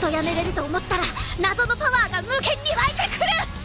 とやめれると思ったら謎のパワーが無限に湧いてくる。